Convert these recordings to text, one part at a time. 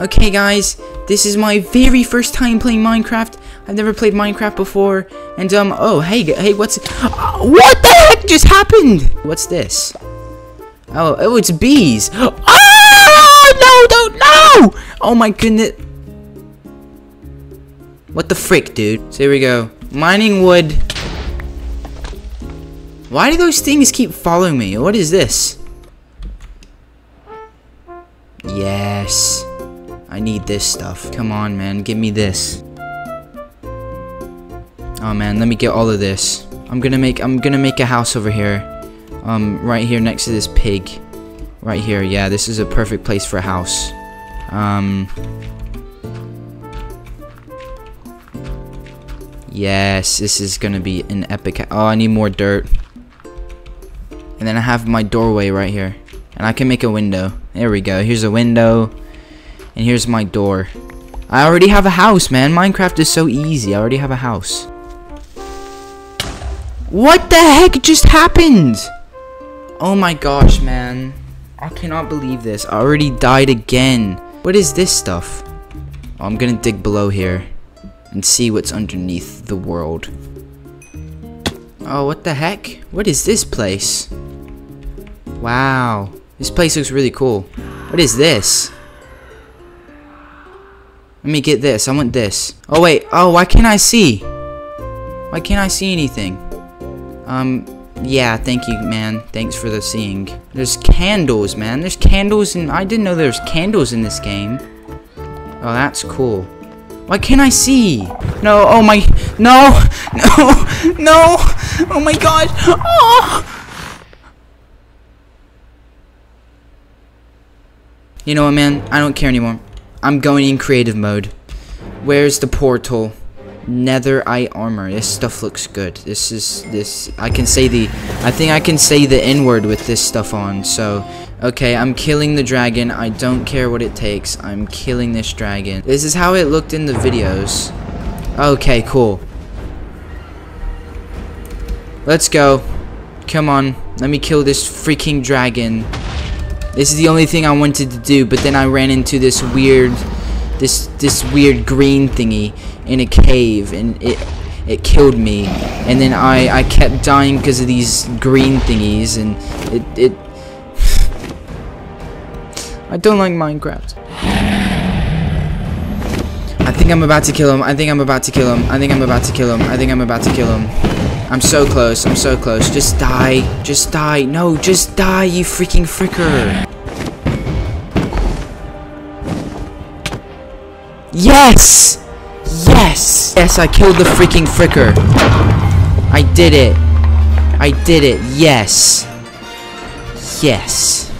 Okay guys, this is my very first time playing Minecraft. I've never played Minecraft before. And um, oh, hey, hey, what's, what the heck just happened? What's this? Oh, oh, it's bees. Oh, no, no, no! Oh my goodness. What the frick, dude? So here we go. Mining wood. Why do those things keep following me? What is this? Yes. I need this stuff. Come on, man. Give me this. Oh, man. Let me get all of this. I'm gonna make- I'm gonna make a house over here. Um, right here next to this pig. Right here. Yeah, this is a perfect place for a house. Um... Yes, this is gonna be an epic. Oh, I need more dirt. And then I have my doorway right here. And I can make a window. There we go. Here's a window. And here's my door. I already have a house, man. Minecraft is so easy. I already have a house. What the heck just happened? Oh my gosh, man. I cannot believe this. I already died again. What is this stuff? Oh, I'm gonna dig below here and see what's underneath the world. Oh, what the heck? What is this place? Wow. This place looks really cool. What is this? Let me get this. I want this. Oh, wait. Oh, why can't I see? Why can't I see anything? Um, yeah, thank you, man. Thanks for the seeing. There's candles, man. There's candles and I didn't know there was candles in this game. Oh, that's cool. Why can't I see? No, oh my, no, no, no, oh my god, oh! You know what, man? I don't care anymore. I'm going in creative mode. Where's the portal? Netherite armor. This stuff looks good. This is this. I can say the. I think I can say the N word with this stuff on. So, okay, I'm killing the dragon. I don't care what it takes. I'm killing this dragon. This is how it looked in the videos. Okay, cool. Let's go. Come on. Let me kill this freaking dragon. This is the only thing I wanted to do, but then I ran into this weird, this this weird green thingy in a cave, and it it killed me. And then I I kept dying because of these green thingies, and it it. I don't like Minecraft. I think I'm about to kill him. I think I'm about to kill him. I think I'm about to kill him. I think I'm about to kill him. I'm so close. I'm so close. Just die. Just die. No, just die, you freaking fricker. Yes! Yes! Yes, I killed the freaking fricker. I did it. I did it. Yes. Yes.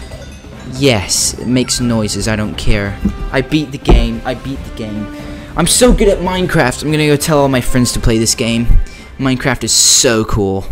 Yes. It makes noises. I don't care. I beat the game. I beat the game. I'm so good at Minecraft. I'm gonna go tell all my friends to play this game. Minecraft is so cool.